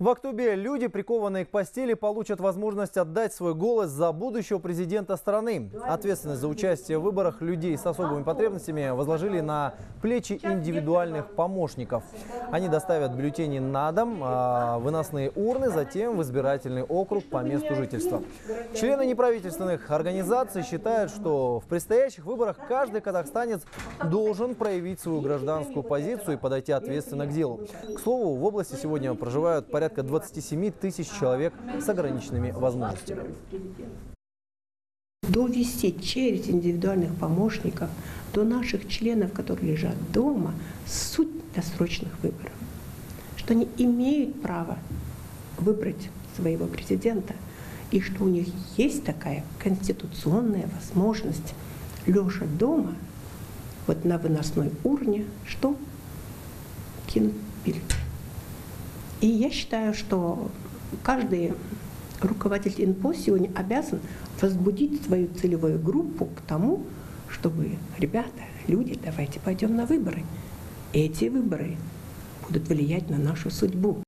В Актубе люди, прикованные к постели, получат возможность отдать свой голос за будущего президента страны. Ответственность за участие в выборах людей с особыми потребностями возложили на плечи индивидуальных помощников. Они доставят бюллетени на дом, а выносные урны, затем в избирательный округ по месту жительства. Члены неправительственных организаций считают, что в предстоящих выборах каждый казахстанец должен проявить свою гражданскую позицию и подойти ответственно к делу. К слову, в области сегодня проживают порядка 27 тысяч человек с ограниченными возможностями. довести через индивидуальных помощников до наших членов, которые лежат дома, суть досрочных выборов. Что они имеют право выбрать своего президента, и что у них есть такая конституционная возможность, лежа дома, вот на выносной урне, что кинуть бюллетень. И я считаю, что каждый руководитель ИНПО сегодня обязан возбудить свою целевую группу к тому, чтобы, ребята, люди, давайте пойдем на выборы. Эти выборы будут влиять на нашу судьбу.